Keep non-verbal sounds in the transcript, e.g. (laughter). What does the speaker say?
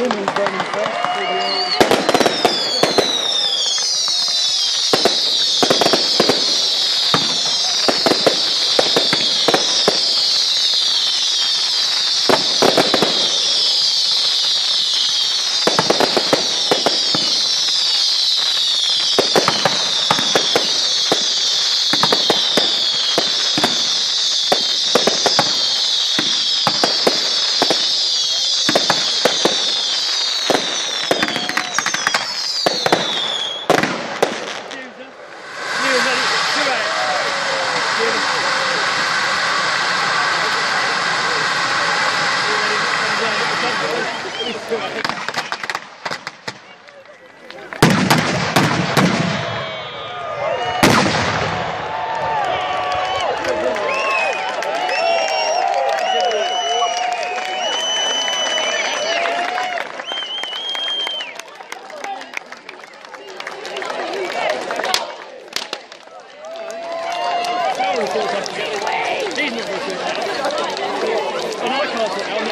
Bruno, então, então. Thank (laughs) you.